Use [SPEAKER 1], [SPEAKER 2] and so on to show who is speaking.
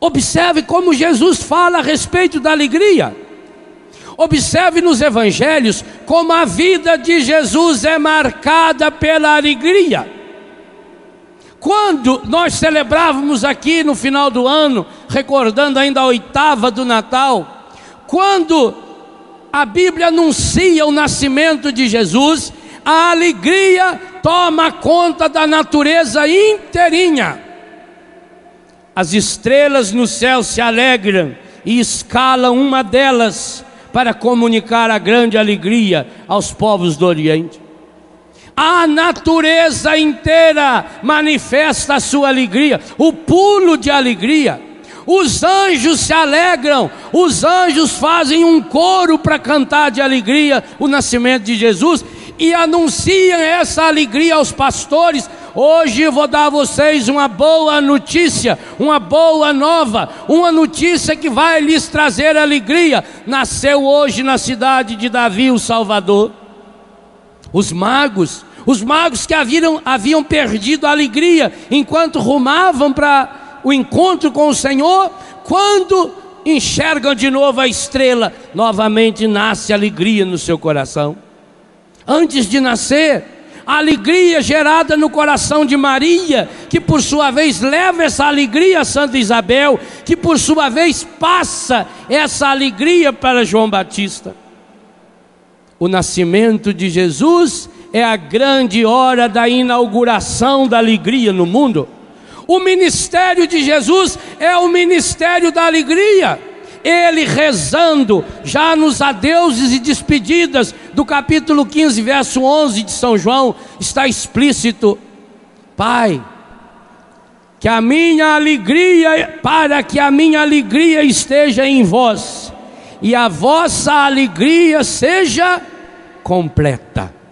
[SPEAKER 1] Observe como Jesus fala a respeito da alegria. Observe nos evangelhos como a vida de Jesus é marcada pela alegria. Quando nós celebrávamos aqui no final do ano, recordando ainda a oitava do Natal, quando a Bíblia anuncia o nascimento de Jesus, a alegria toma conta da natureza inteirinha. As estrelas no céu se alegram e escalam uma delas para comunicar a grande alegria aos povos do Oriente. A natureza inteira manifesta a sua alegria, o pulo de alegria. Os anjos se alegram, os anjos fazem um coro para cantar de alegria o nascimento de Jesus e anunciam essa alegria aos pastores. Hoje vou dar a vocês uma boa notícia, uma boa nova, uma notícia que vai lhes trazer alegria. Nasceu hoje na cidade de Davi o Salvador. Os magos, os magos que haviam, haviam perdido a alegria enquanto rumavam para o encontro com o Senhor, quando enxergam de novo a estrela, novamente nasce alegria no seu coração. Antes de nascer, a alegria gerada no coração de Maria, que por sua vez leva essa alegria a Santa Isabel, que por sua vez passa essa alegria para João Batista. O nascimento de Jesus é a grande hora da inauguração da alegria no mundo. O ministério de Jesus é o ministério da alegria. Ele rezando, já nos adeuses e despedidas do capítulo 15, verso 11 de São João, está explícito: Pai, que a minha alegria, para que a minha alegria esteja em vós e a vossa alegria seja completa.